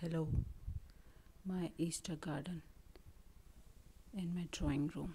Hello, my Easter garden in my drawing room.